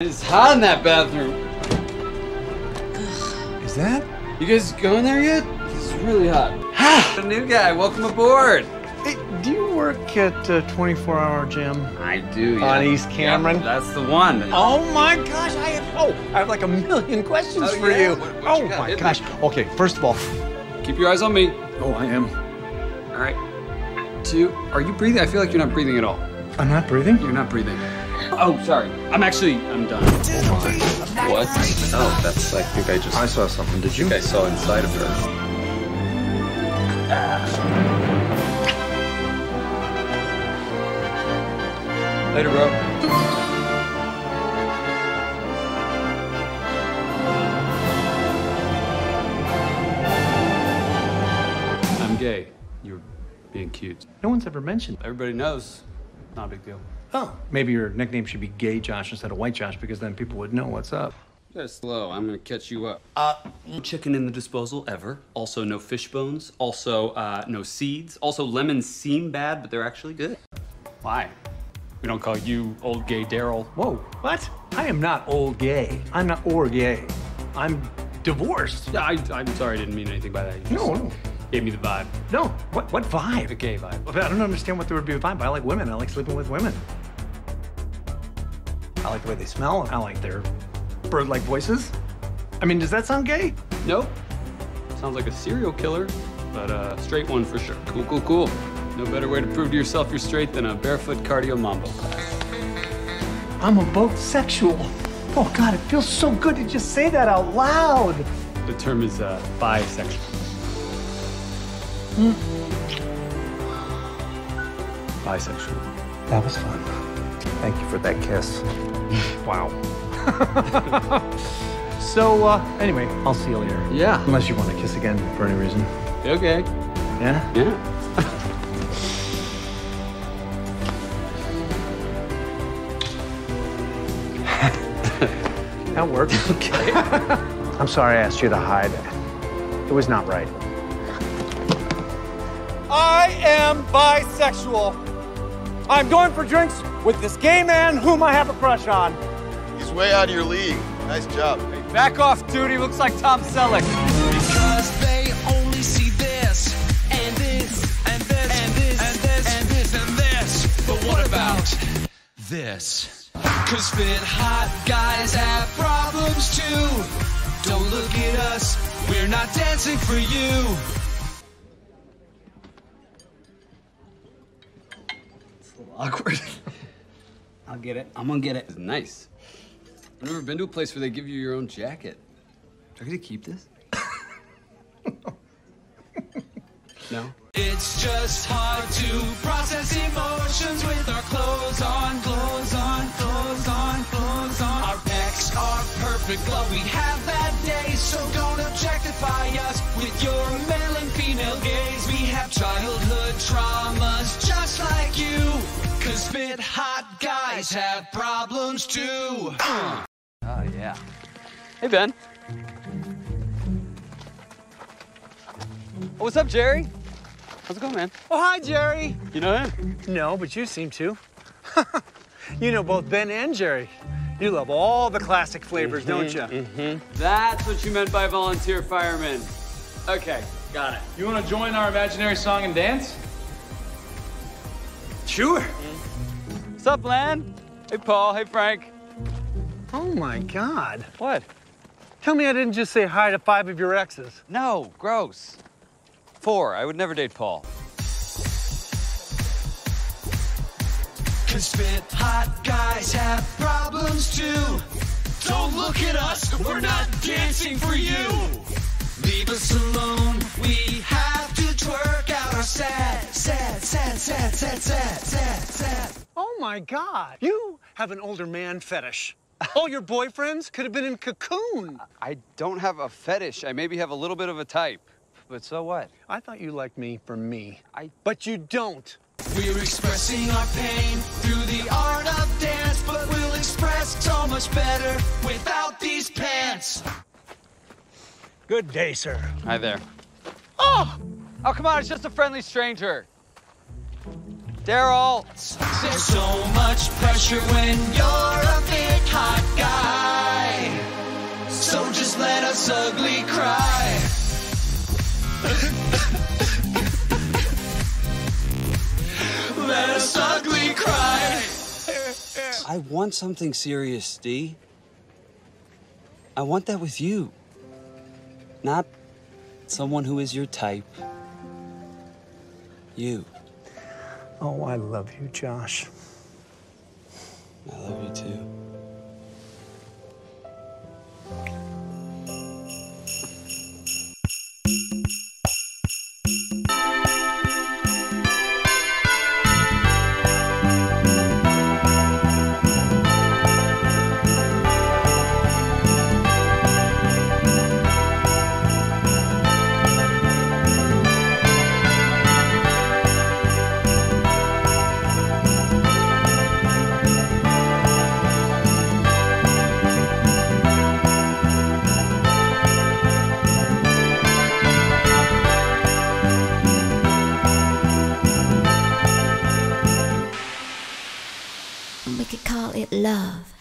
It's hot in that bathroom. Is that? You guys going there yet? It's really hot. Ah! Ha! new guy, welcome aboard. Hey, do you work at a 24 Hour Gym? I do. Yeah. On East Cameron. Yeah, that's the one. Oh my gosh! I have oh, I have like a million questions oh, for yeah? you. What, what oh you my gosh! Okay, first of all, keep your eyes on me oh, I am. All right. Two. Are you breathing? I feel like you're not breathing at all. I'm not breathing. You're not breathing. Oh, sorry. I'm actually. I'm done. Oh my. What? Oh, that's. I think I just. I saw something. Did you? I saw inside of her. Later, bro. Being cute. No one's ever mentioned. Everybody knows. Not a big deal. Oh, maybe your nickname should be Gay Josh instead of White Josh because then people would know what's up. Just slow. I'm gonna catch you up. Uh, no chicken in the disposal ever. Also, no fish bones. Also, uh, no seeds. Also, lemons seem bad, but they're actually good. Why? We don't call you old gay Darryl. Whoa, what? I am not old gay. I'm not or gay. I'm divorced. Yeah, I, I'm sorry. I didn't mean anything by that. You just No, no. Gave me the vibe. No. What what vibe? The gay vibe. I don't understand what there would be a vibe. I like women. I like sleeping with women. I like the way they smell. I like their bird-like voices. I mean, does that sound gay? Nope. Sounds like a serial killer, but a straight one for sure. Cool, cool, cool. No better way to prove to yourself you're straight than a barefoot cardio mambo class. I'm a both sexual. Oh God, it feels so good to just say that out loud. The term is uh, bisexual. Bisexual. That was fun. Thank you for that kiss. wow. so uh, anyway, I'll see you later. Yeah. Unless you want to kiss again for any reason. Okay. Yeah. Yeah. That worked. Okay. I'm sorry I asked you to hide. It was not right. I am bisexual. I'm going for drinks with this gay man whom I have a crush on. He's way out of your league. Nice job. Back off, dude. He looks like Tom Selleck. Because they only see this and this and this and this and this and this and this. But what about this? Cause fit hot guys have problems too. Don't look at us, we're not dancing for you. Awkward. I'll get it. I'm gonna get it. It's nice. I've never been to a place where they give you your own jacket. Do I get to keep this? no. It's just hard to process emotions with our clothes on, clothes on, clothes on, clothes on. Our pecs are perfect, glove we have that day, so don't objectify us with your male and female gaze. We have childhood traumas just like you, cause fit hot guys have problems too. Oh yeah. Hey Ben. Oh, what's up, Jerry? How's it going, man? Oh, hi, Jerry. You know him? No, but you seem to. you know both Ben and Jerry. You love all the classic flavors, mm-hmm, don't you? Mm-hmm. That's what you meant by volunteer firemen. Okay, got it. You want to join our imaginary song and dance? Sure. What's up, Lan? Hey, Paul. Hey, Frank. Oh my God. What? Tell me I didn't just say hi to five of your exes. No, gross. Four. I would never date Paul. Cause fit hot guys have problems too. Don't look at us, we're not dancing for you. Leave us alone, we have to twerk out our sad, sad, sad, sad, sad, sad, sad, sad. Oh my God. You have an older man fetish. All your boyfriends could have been in Cocoon. I don't have a fetish. I maybe have a little bit of a type. But so what? I thought you liked me for me. I- But you don't. We're expressing our pain through the art of dance, but we'll express so much better without these pants. Good day, sir. Hi there. Oh! Oh, come on. It's just a friendly stranger. Darryl. There's so much pressure when you're a big hot guy. So just let us ugly cry. let us ugly cry. I want something serious, Dee. I want that with you. Not someone who is your type. You. Oh, I love you, Josh. I love you too. Love.